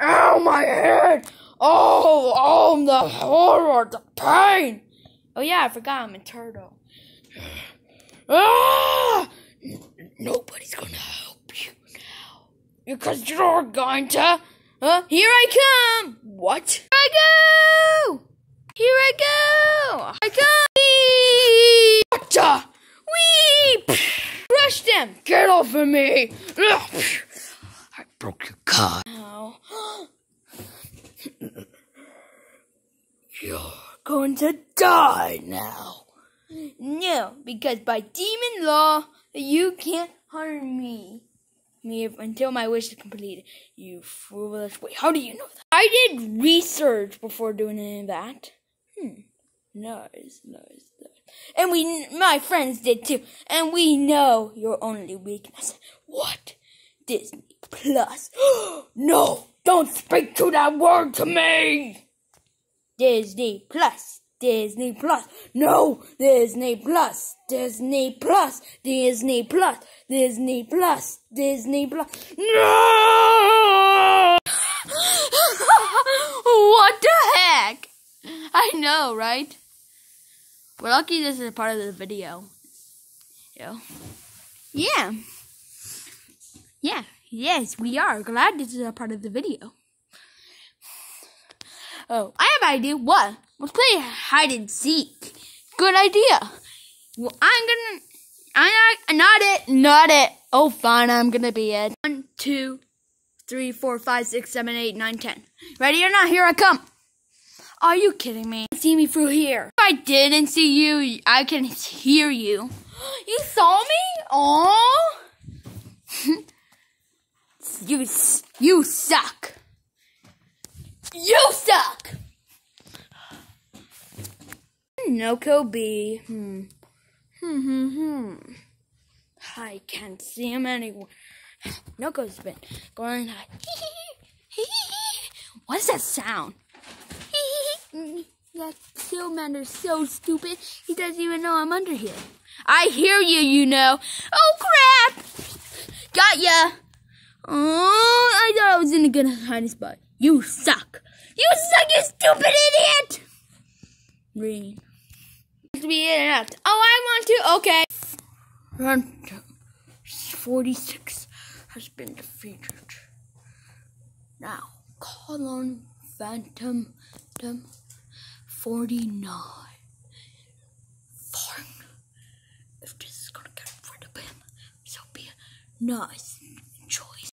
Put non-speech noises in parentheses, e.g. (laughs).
Ow, my head! Oh, oh, the horror, the pain! Oh yeah, I forgot I'm a turtle. (sighs) Ah! Nobody's gonna help you now. Because you're going to. Huh? Here I come! What? Here I go! Here I go! I come! What the? Wee! Crush them! Get off of me! (sighs) I broke your car. (gasps) You're going to die now. No, because by demon law, you can't harm me. Me until my wish is completed. You foolish. Wait, how do you know that? I did research before doing any of that. Hmm. Nice, nice, nice. And we, my friends did too. And we know your only weakness. What? Disney Plus. (gasps) no! Don't speak to that word to me! Disney Plus. Disney Plus. No, Disney Plus. Disney Plus. Disney Plus. Disney Plus. Disney Plus. No! (laughs) what the heck? I know, right? We're lucky this is a part of the video. Yeah. Yeah. Yeah. Yes, we are glad this is a part of the video. Oh, I have an idea. What? Let's play hide and seek. Good idea. Well, I'm gonna. I'm not. Not it. Not it. Oh, fine. I'm gonna be it. One, two, three, four, five, six, seven, eight, nine, ten. Ready or not? Here I come. Are you kidding me? See me through here. If I didn't see you, I can hear you. (gasps) You saw me? Oh. You. You suck. You suck! Noko B. Hmm. Hmm, hmm, hmm. I can't see him anywhere. Noko's been going like, (laughs) What is that sound? that Silmander's so stupid, he doesn't even know I'm under here. I hear you, you know. Oh, crap! Got ya! Oh, I thought I was in a good hiding spot. You suck. You suck, you stupid idiot! Green. To be in and out. Oh, I want to. Okay. Run. 46 has been defeated. Now, call on Phantom 49. Fine. If this is gonna get rid of him, so be. Nice.